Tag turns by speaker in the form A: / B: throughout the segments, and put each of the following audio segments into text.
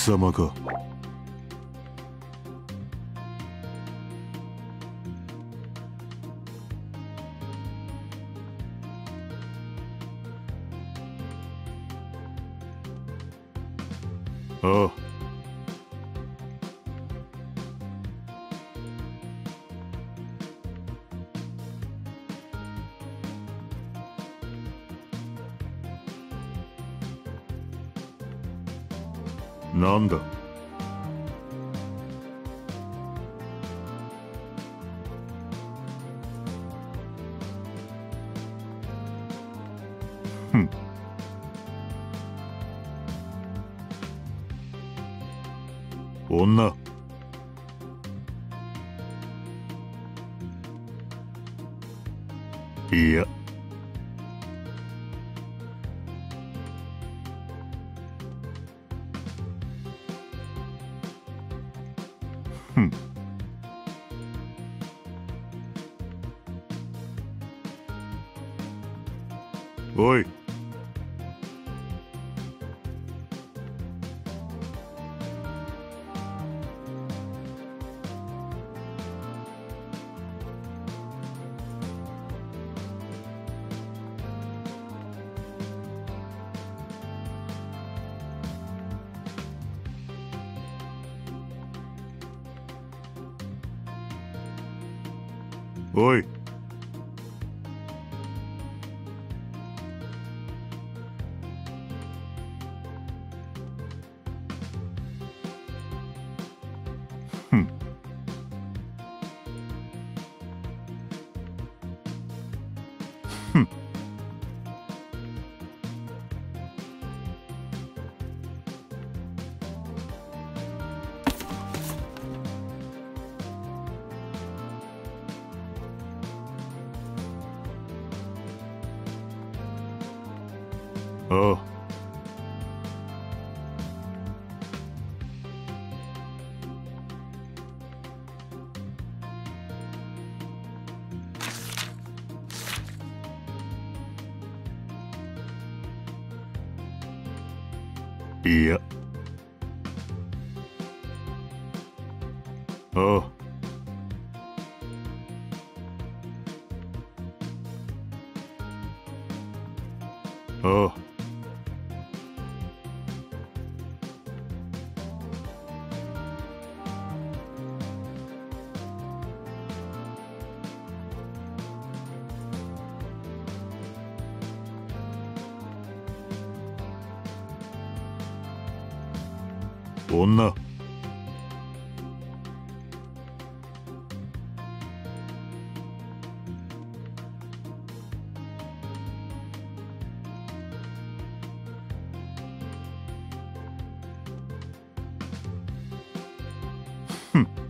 A: 様かああ。なんだ？ふん。女。いや。おい。おああいや。ああああ女。ふん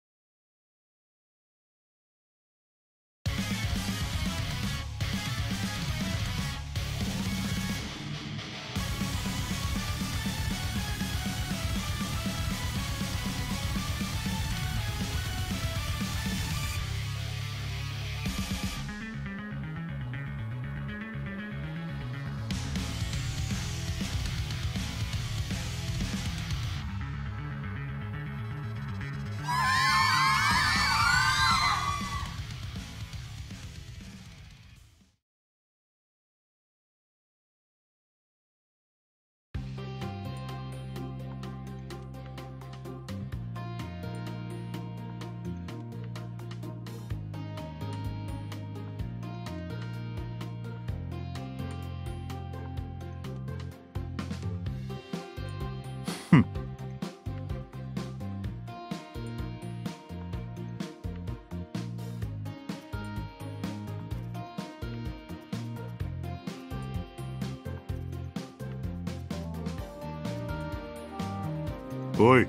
A: おい。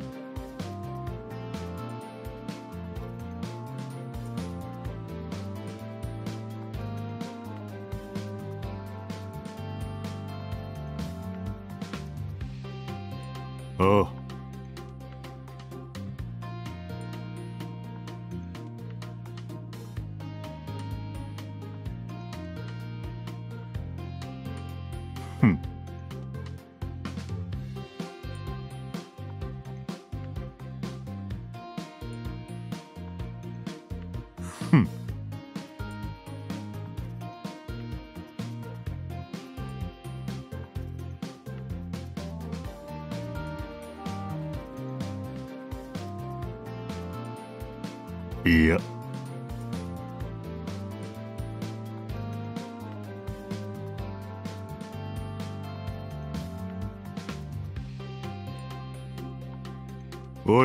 A: ああ。ふん。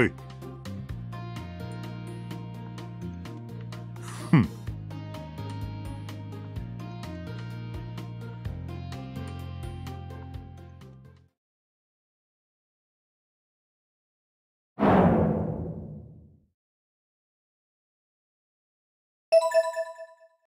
A: い。